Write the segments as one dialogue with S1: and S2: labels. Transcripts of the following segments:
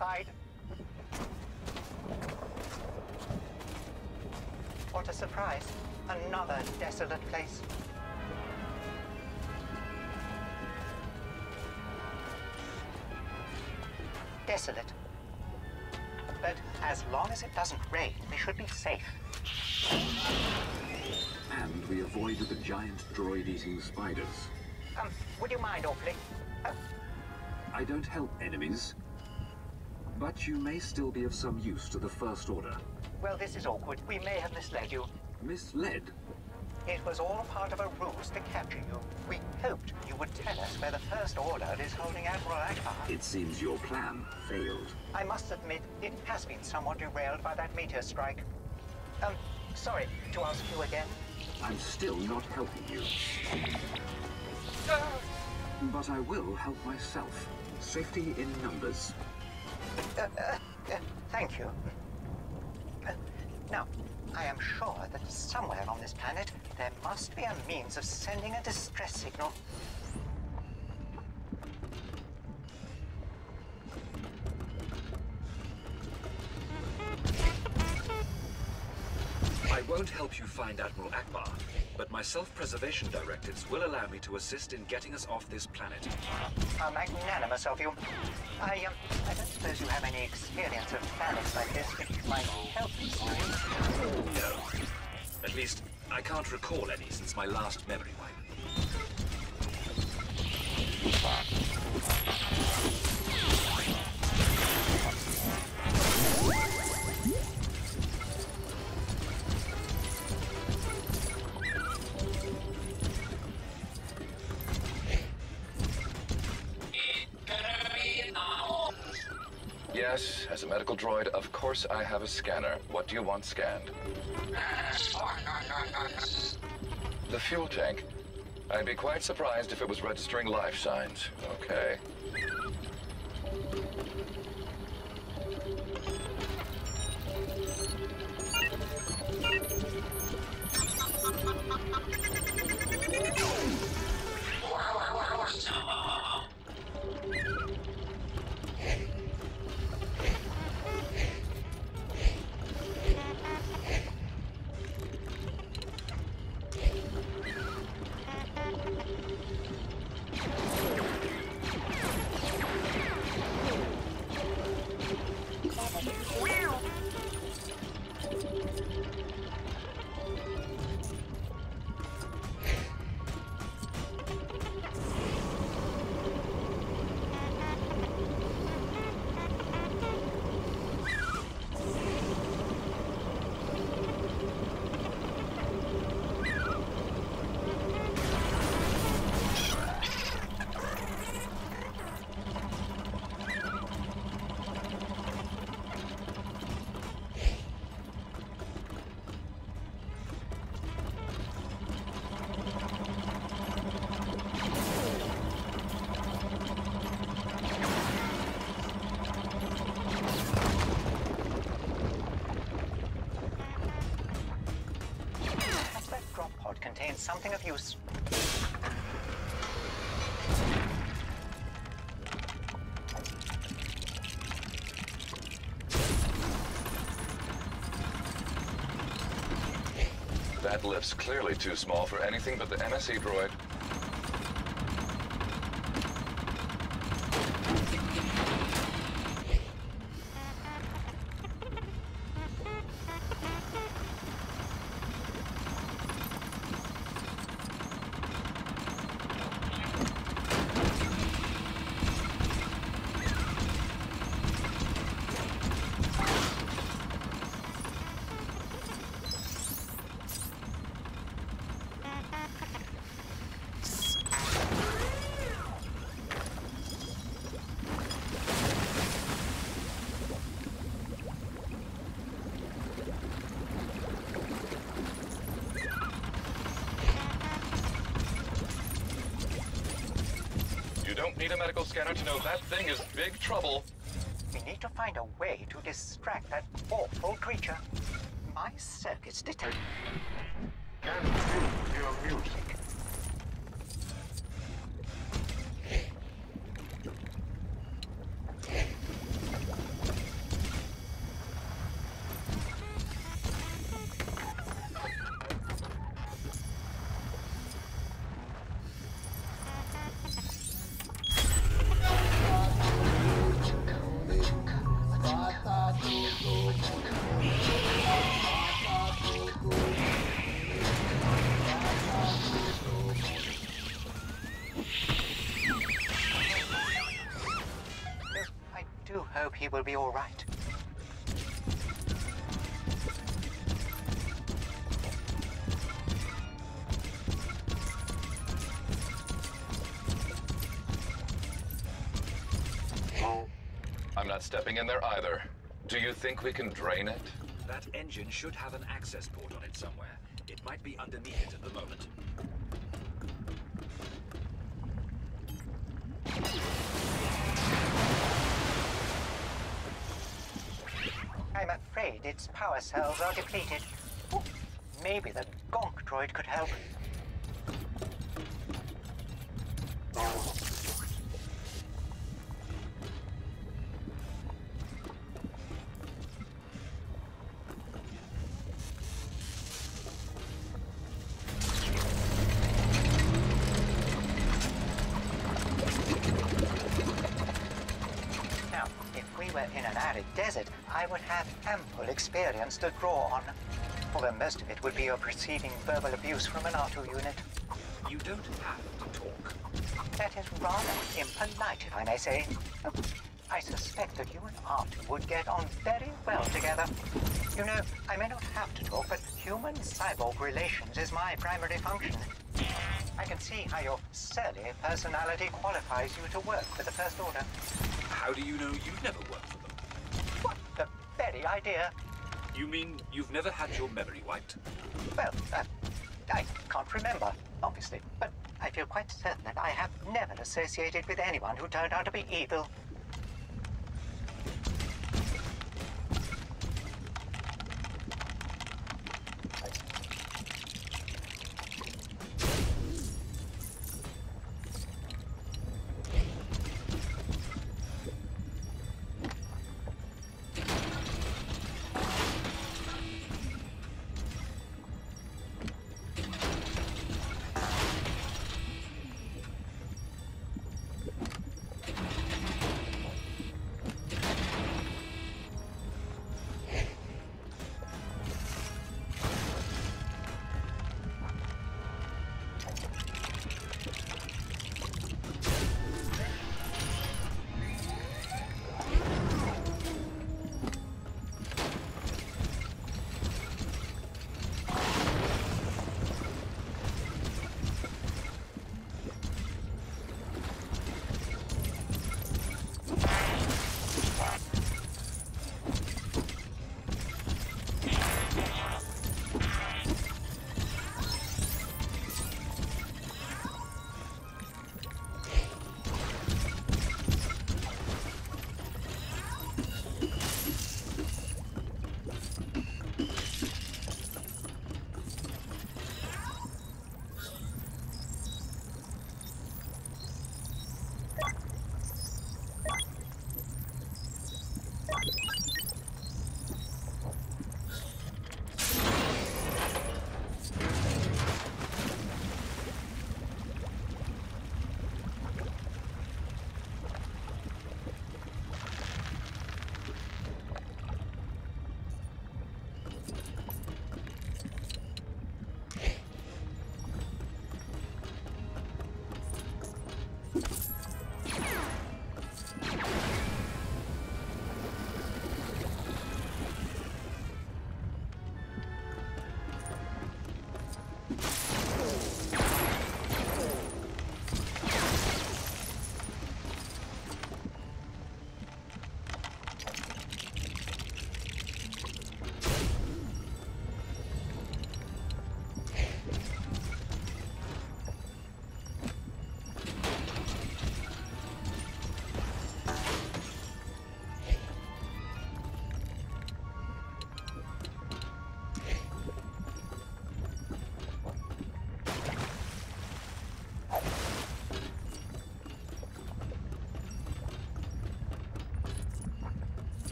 S1: notified. What a surprise. Another desolate place. Desolate. But as long as it doesn't rain, we should be safe.
S2: And we avoided the giant droid-eating spiders.
S1: Um, would you mind awfully? Uh,
S2: I don't help enemies. But you may still be of some use to the First Order.
S1: well, this is awkward. We may have misled you.
S2: Misled?
S1: It was all part of a ruse to capture you. We hoped you would tell us where the First Order is holding Admiral Ackbar.
S2: It seems your plan failed.
S1: I must admit, it has been somewhat derailed by that meteor strike. Um, sorry to ask you again.
S2: I'm still not helping you. But I will help myself. Safety in numbers.
S1: Uh, thank you. Now, I am sure that somewhere on this planet there must be a means of sending a distress signal.
S3: Won't help you find Admiral Ackbar, but my self-preservation directives will allow me to assist in getting us off this planet.
S1: How magnanimous of you. I, um, I don't suppose you have any experience of planets like this which might help you.
S3: No. At least, I can't recall any since my last memory wipe.
S4: As a medical droid, of course I have a scanner. What do you want scanned? Oh, the fuel tank. I'd be quite surprised if it was registering life signs. Okay.
S1: Something of use.
S4: That lift's clearly too small for anything but the MSE droid. Need a medical scanner to know that thing is big trouble.
S1: We need to find a way to distract that awful creature. My circuits detect. Will be all right.
S4: I'm not stepping in there either. Do you think we can drain it?
S3: That engine should have an access port on it somewhere. It might be underneath it at the moment.
S1: Afraid its power cells are depleted. Maybe the Gonk droid could help. Experience to draw on. Although most of it would be your preceding verbal abuse from an R2 unit.
S3: You don't have to talk.
S1: That is rather impolite, if I may say. I suspect that you and R2 would get on very well together. You know, I may not have to talk, but human-cyborg relations is my primary function. I can see how your surly personality qualifies you to work for the First Order.
S3: How do you know you've never worked for them?
S1: What the very idea?
S3: You mean you've never had your memory wiped?
S1: Well, uh, I can't remember, obviously, but I feel quite certain that I have never associated with anyone who turned out to be evil.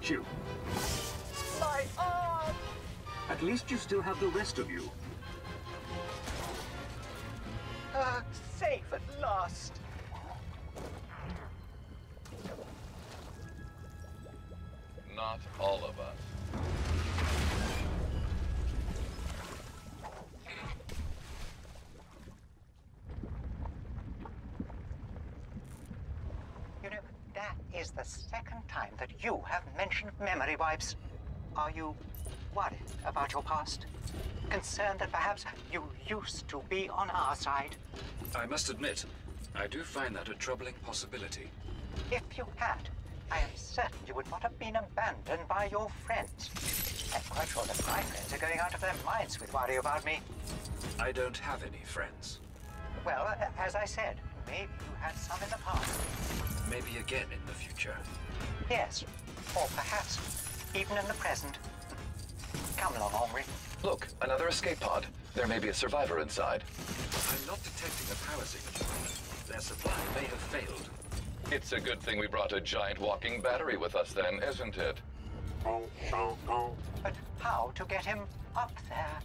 S1: Got
S2: you.
S1: My arm!
S2: At least you still have the rest of you.
S1: Is the second time that you have mentioned memory wipes. Are you worried about your past? Concerned that perhaps you used to be on our side?
S3: I must admit, I do find that a troubling possibility.
S1: If you had, I am certain you would not have been abandoned by your friends. I'm quite sure that my friends are going out of their minds with worry about me.
S3: I don't have any friends.
S1: Well, as I said, maybe you had some in the past.
S3: Maybe again in the future.
S1: Yes, or perhaps even in the present. Come along, Omri.
S4: Look, another escape pod. There may be a survivor inside.
S3: I'm not detecting a power signature. Their supply may have failed.
S4: It's a good thing we brought a giant walking battery with us then, isn't it?
S1: But how to get him up there?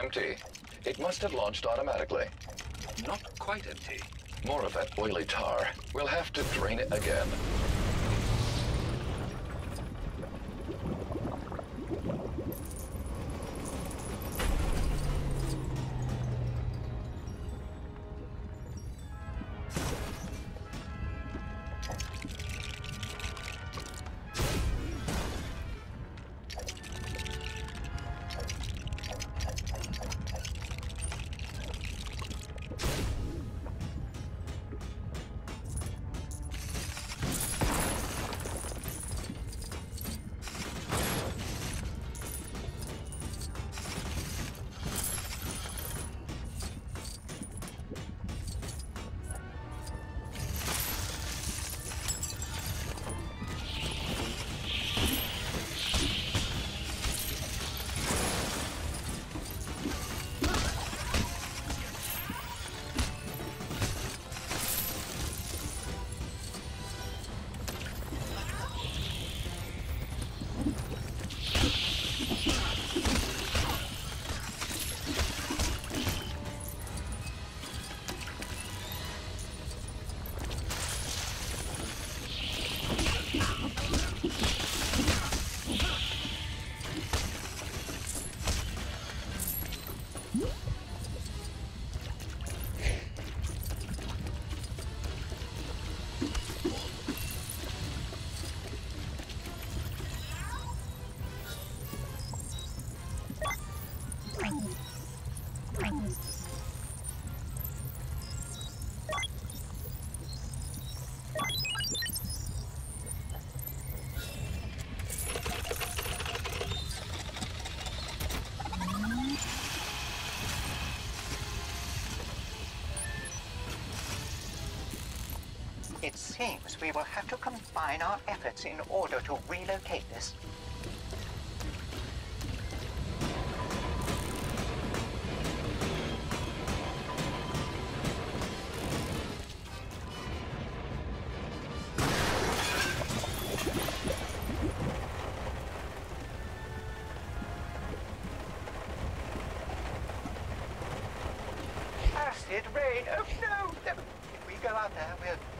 S4: Empty. It must have launched automatically.
S3: Not quite empty.
S4: More of that oily tar. We'll have to drain it again.
S1: It seems we will have to combine our efforts in order to relocate this. Acid rain! Oh no! If we go out there, we're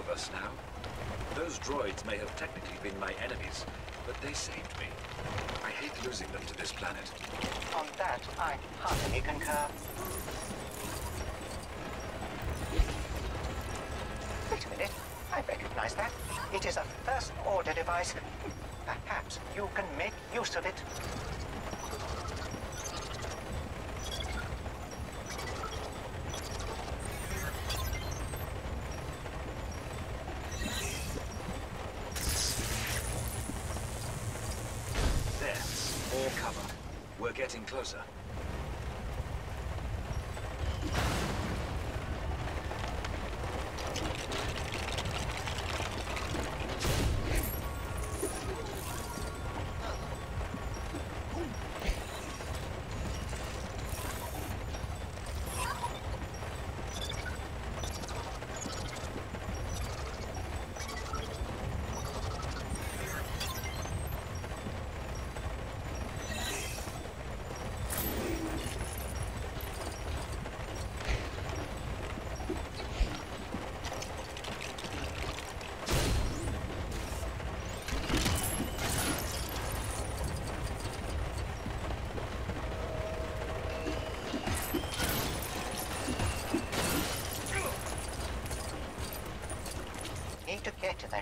S3: of us now. Those droids may have technically been my enemies, but they saved me. I hate losing them to this planet.
S1: On that, I heartily concur. Wait a minute. I recognize that. It is a First Order device. Perhaps you can make use of it.
S3: There. More cover. We're getting closer.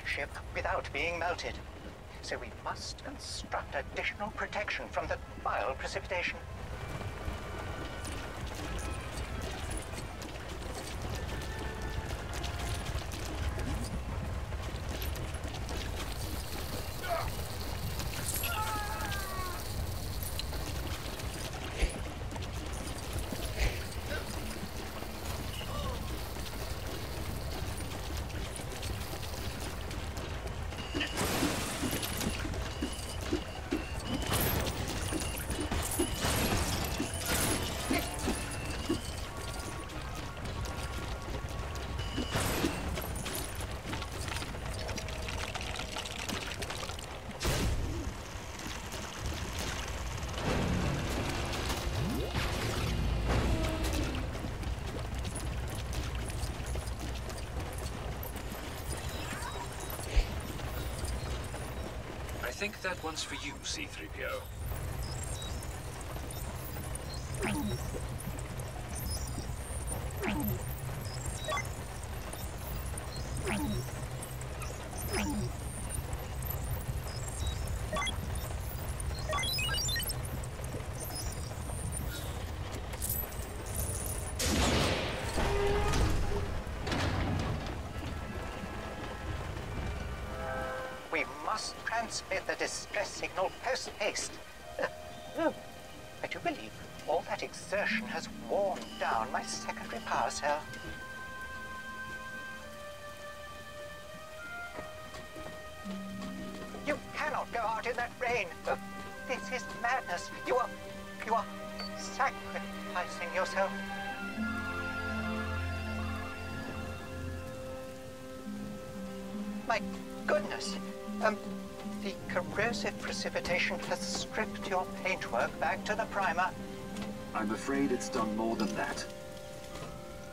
S1: Ship without being melted. So we must construct additional protection from the vile precipitation.
S5: Think that one's for you, C-3PO.
S1: Distress signal post haste. Uh, oh, I do believe all that exertion has worn down my secondary power cell. You cannot go out in that rain. Uh, this is madness. You are, you are sacrificing yourself. My goodness. Um, the corrosive precipitation has stripped your paintwork back to the primer.
S3: I'm afraid it's done more than that.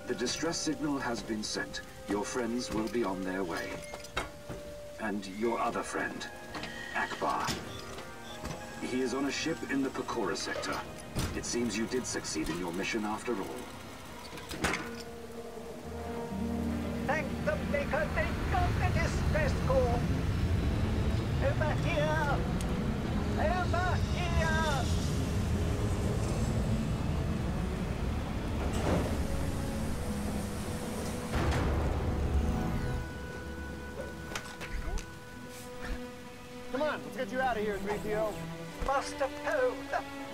S3: The distress signal has been sent. Your friends will be on their way. And your other friend, Ackbar. He is on a ship in the Pecora sector. It seems you did succeed in your mission after all.
S6: You out of here, 3PO.
S1: Master Poe!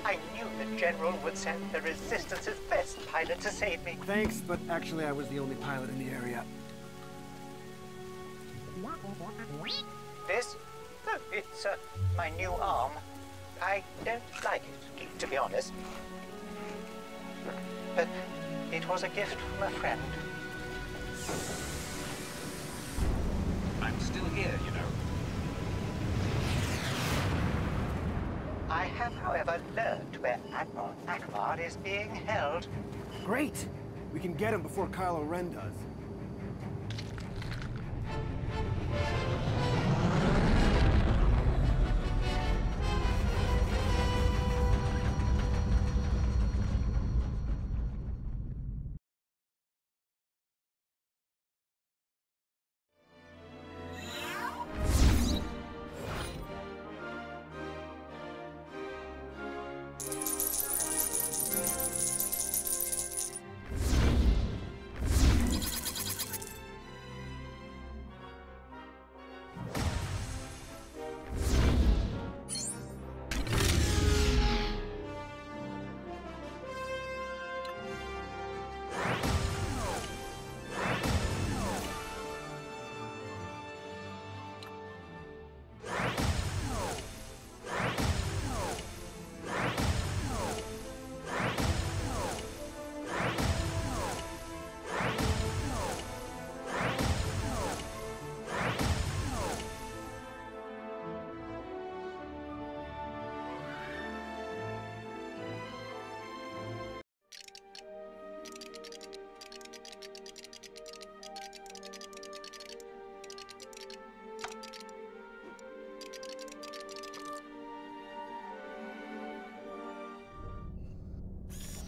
S1: I knew the General would send the Resistance's best pilot to save me.
S6: Thanks, but actually I was the only pilot in the area.
S1: This? Oh, it's uh, my new arm. I don't like it, to be honest. But it was a gift from a friend.
S5: I'm still here, you know.
S1: I have, however, learned where Admiral Ackbar is being held.
S6: Great! We can get him before Kylo Ren does.